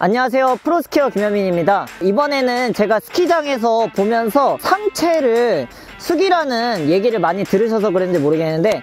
안녕하세요. 프로스키어 김현민입니다. 이번에는 제가 스키장에서 보면서 상체를 숙이라는 얘기를 많이 들으셔서 그런지 모르겠는데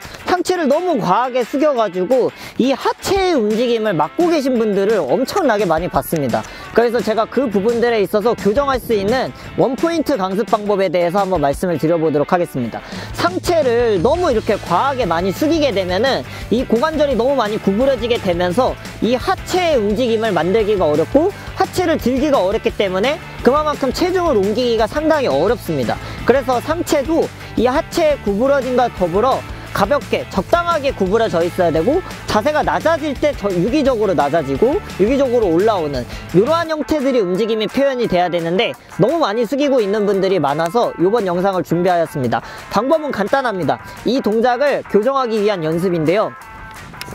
상체를 너무 과하게 숙여가지고 이 하체의 움직임을 막고 계신 분들을 엄청나게 많이 봤습니다 그래서 제가 그 부분들에 있어서 교정할 수 있는 원포인트 강습 방법에 대해서 한번 말씀을 드려보도록 하겠습니다 상체를 너무 이렇게 과하게 많이 숙이게 되면은 이 고관절이 너무 많이 구부러지게 되면서 이 하체의 움직임을 만들기가 어렵고 하체를 들기가 어렵기 때문에 그만큼 체중을 옮기기가 상당히 어렵습니다. 그래서 상체도 이 하체의 구부러짐과 더불어 가볍게 적당하게 구부러져 있어야 되고 자세가 낮아질 때 유기적으로 낮아지고 유기적으로 올라오는 이러한 형태들이 움직임이 표현이 돼야 되는데 너무 많이 숙이고 있는 분들이 많아서 이번 영상을 준비하였습니다. 방법은 간단합니다. 이 동작을 교정하기 위한 연습인데요.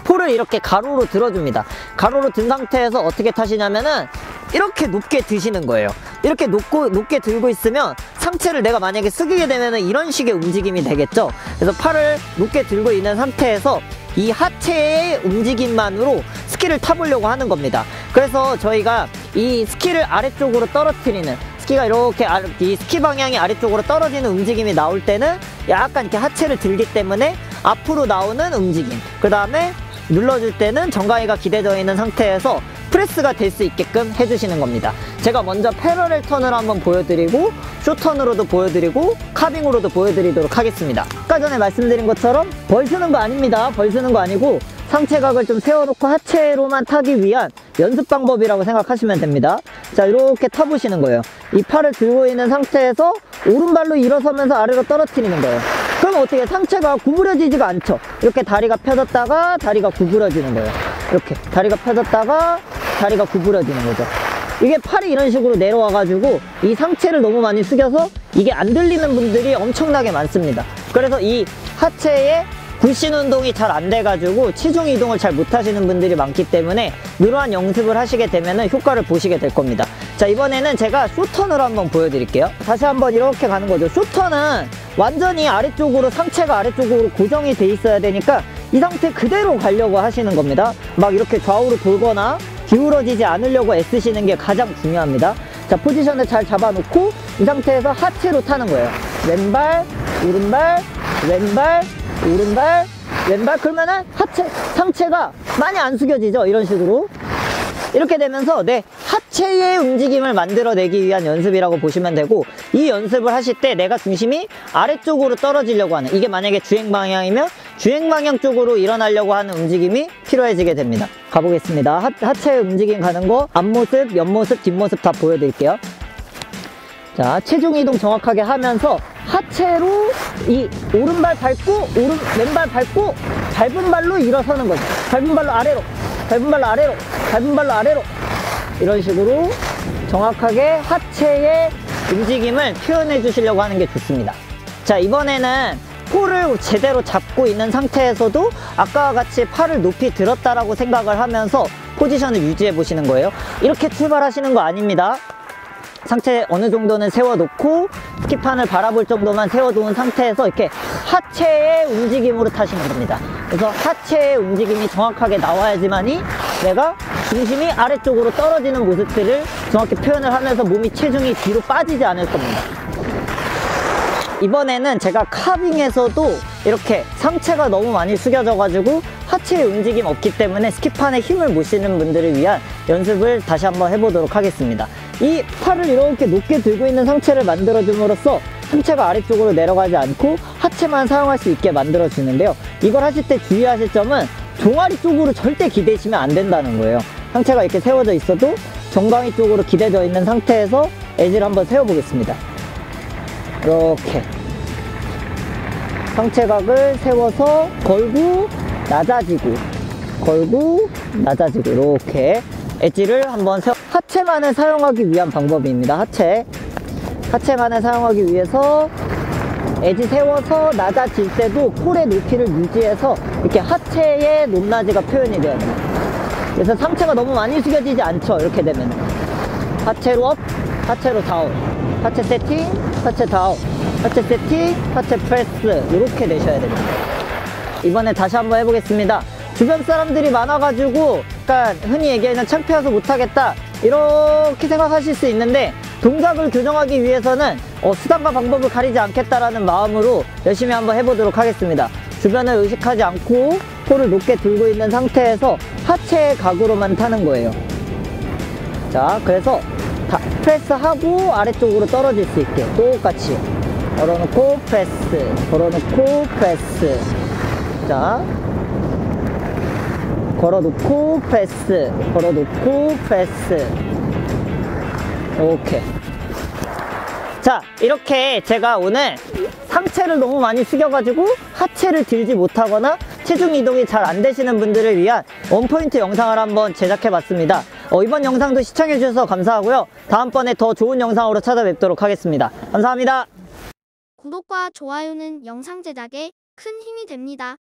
폴을 이렇게 가로로 들어줍니다. 가로로 든 상태에서 어떻게 타시냐면은 이렇게 높게 드시는 거예요. 이렇게 높고, 높게 들고 있으면 상체를 내가 만약에 숙이게 되면 이런 식의 움직임이 되겠죠? 그래서 팔을 높게 들고 있는 상태에서 이 하체의 움직임만으로 스키를 타보려고 하는 겁니다. 그래서 저희가 이 스키를 아래쪽으로 떨어뜨리는 스키가 이렇게 이 스키 방향이 아래쪽으로 떨어지는 움직임이 나올 때는 약간 이렇게 하체를 들기 때문에 앞으로 나오는 움직임 그 다음에 눌러줄 때는 정강이가 기대져 있는 상태에서 프레스가 될 수 있게끔 해주시는 겁니다. 제가 먼저 패러렐 턴을 한번 보여드리고 쇼턴으로도 보여드리고 카빙으로도 보여드리도록 하겠습니다. 아까 전에 말씀드린 것처럼 벌 쓰는 거 아닙니다. 벌 쓰는 거 아니고 상체각을 좀 세워놓고 하체로만 타기 위한 연습 방법이라고 생각하시면 됩니다. 자 이렇게 타보시는 거예요. 이 팔을 들고 있는 상태에서 오른발로 일어서면서 아래로 떨어뜨리는 거예요. 그럼 어떻게 상체가 구부러지지가 않죠? 이렇게 다리가 펴졌다가 다리가 구부러지는 거예요. 이렇게 다리가 펴졌다가 다리가 구부러지는 거죠 이게 팔이 이런 식으로 내려와 가지고 이 상체를 너무 많이 숙여서 이게 안 들리는 분들이 엄청나게 많습니다. 그래서 이 하체에 굴신 운동이 잘 안 돼가지고 체중 이동을 잘 못하시는 분들이 많기 때문에 이러한 연습을 하시게 되면 효과를 보시게 될 겁니다. 자 이번에는 제가 쇼턴으로 한번 보여드릴게요. 다시 한번 이렇게 가는 거죠. 쇼턴은 완전히 아래쪽으로 상체가 아래쪽으로 고정이 돼 있어야 되니까 이 상태 그대로 가려고 하시는 겁니다. 막 이렇게 좌우로 돌거나 기울어지지 않으려고 애쓰시는 게 가장 중요합니다. 자 포지션을 잘 잡아놓고 이 상태에서 하체로 타는 거예요. 왼발 오른발 왼발 오른발 왼발. 그러면은 하체 상체가 많이 안 숙여지죠? 이런 식으로. 이렇게 되면서 내 하체의 움직임을 만들어내기 위한 연습이라고 보시면 되고 이 연습을 하실 때 내가 중심이 아래쪽으로 떨어지려고 하는 이게 만약에 주행 방향이면 주행 방향 쪽으로 일어나려고 하는 움직임이 필요해지게 됩니다. 가보겠습니다. 하, 하체 움직임 가는 거 앞모습, 옆모습, 뒷모습 다 보여드릴게요. 자 체중 이동 정확하게 하면서 하체로 이 오른발 밟고 오른 왼발 밟고 밟은 발로 일어서는 거죠. 밟은 발로 아래로 밟은 발로 아래로 밟은 발로 아래로. 이런 식으로 정확하게 하체의 움직임을 표현해 주시려고 하는 게 좋습니다. 자 이번에는 폴을 제대로 잡고 있는 상태에서도 아까와 같이 팔을 높이 들었다라고 생각을 하면서 포지션을 유지해 보시는 거예요 이렇게 출발하시는 거 아닙니다 상체 어느 정도는 세워놓고 스키판을 바라볼 정도만 세워놓은 상태에서 이렇게 하체의 움직임으로 타시는 겁니다. 그래서 하체의 움직임이 정확하게 나와야지만이 내가 중심이 아래쪽으로 떨어지는 모습들을 정확히 표현을 하면서 몸이 체중이 뒤로 빠지지 않을 겁니다. 이번에는 제가 카빙에서도 이렇게 상체가 너무 많이 숙여져 가지고 하체의 움직임 없기 때문에 스키판에 힘을 못 쓰는 분들을 위한 연습을 다시 한번 해보도록 하겠습니다. 이 팔을 이렇게 높게 들고 있는 상체를 만들어 줌으로써 상체가 아래쪽으로 내려가지 않고 하체만 사용할 수 있게 만들어 주는데요. 이걸 하실 때 주의하실 점은 종아리 쪽으로 절대 기대시면 안 된다는 거예요. 상체가 이렇게 세워져 있어도 정강이 쪽으로 기대져 있는 상태에서 에지를 한번 세워 보겠습니다 이렇게. 상체각을 세워서 걸고 낮아지고 걸고 낮아지고 이렇게 엣지를 한번 세워 하체만을 사용하기 위한 방법입니다 하체. 하체만을 사용하기 위해서 엣지 세워서 낮아질 때도 폴의 높이를 유지해서 이렇게 하체의 높낮이가 표현이 돼요. 그래서 상체가 너무 많이 숙여지지 않죠 이렇게 되면. 하체로 up 하체로 down. 하체 세팅 하체 down 하체 세팅 하체 프레스 이렇게 내셔야 됩니다 이번에 다시 한번 해보겠습니다 주변 사람들이 많아가지고 약간 흔히 얘기하는 창피해서 못하겠다 이렇게 생각하실 수 있는데 동작을 교정하기 위해서는 어, 수단과 방법을 가리지 않겠다라는 마음으로 열심히 한번 해보도록 하겠습니다. 주변을 의식하지 않고 코를 높게 들고 있는 상태에서 하체 각으로만 타는 거예요. 자, 그래서 다 press하고 아래쪽으로 떨어질 수 있게 똑같이 걸어놓고 프레스, 걸어놓고 프레스. 자, 걸어놓고 프레스, 걸어놓고 프레스. 오케이. 자, 이렇게 제가 오늘 상체를 너무 많이 숙여가지고 하체를 들지 못하거나 체중 이동이 잘 안 되시는 분들을 위한 원포인트 영상을 한번 제작해 봤습니다. 어, 이번 영상도 시청해주셔서 감사하고요. 다음번에 더 좋은 영상으로 찾아뵙도록 하겠습니다. 감사합니다. 구독과 좋아요는 영상 제작에 큰 힘이 됩니다.